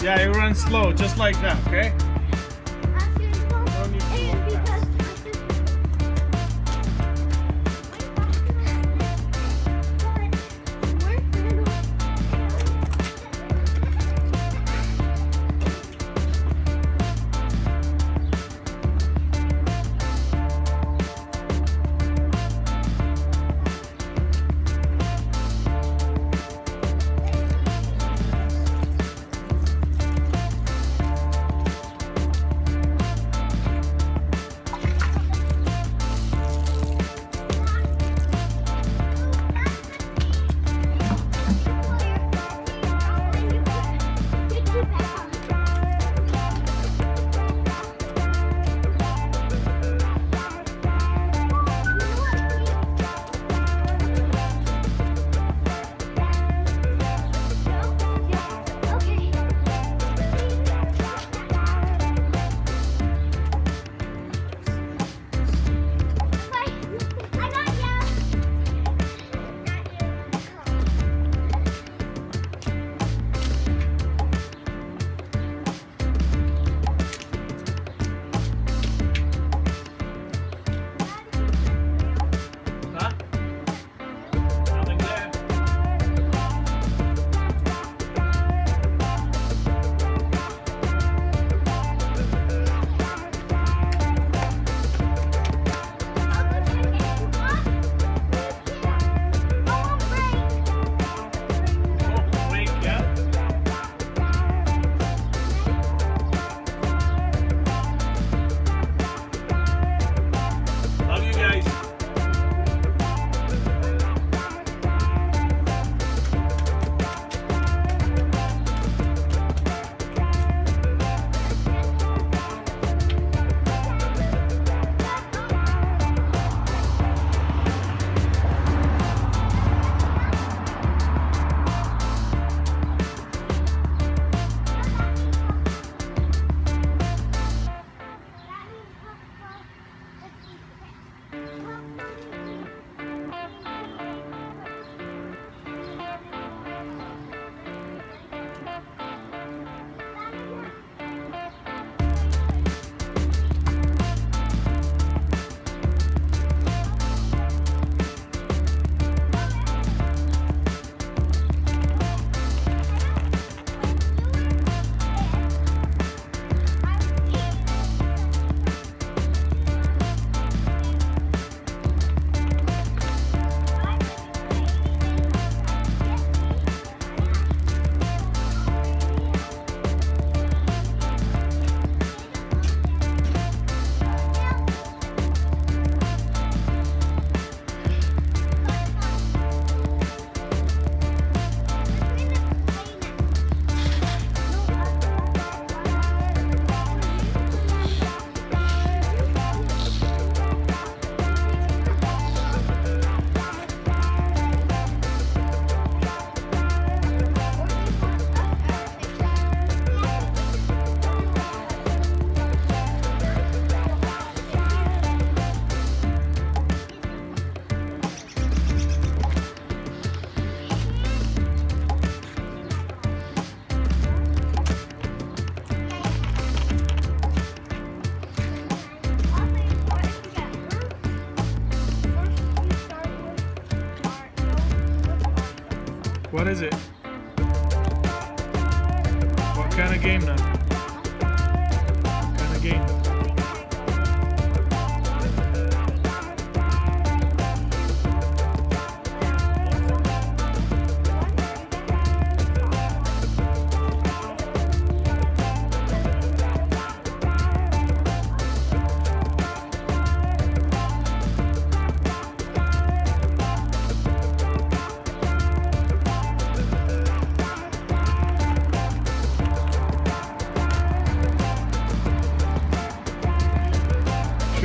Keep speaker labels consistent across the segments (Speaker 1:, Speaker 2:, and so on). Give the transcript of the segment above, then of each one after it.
Speaker 1: Yeah, it runs slow, just like that, okay? What is it? What kind of game now?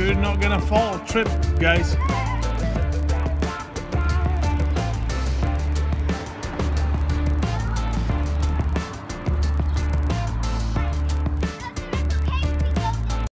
Speaker 1: Sure not gonna fall, trip, guys.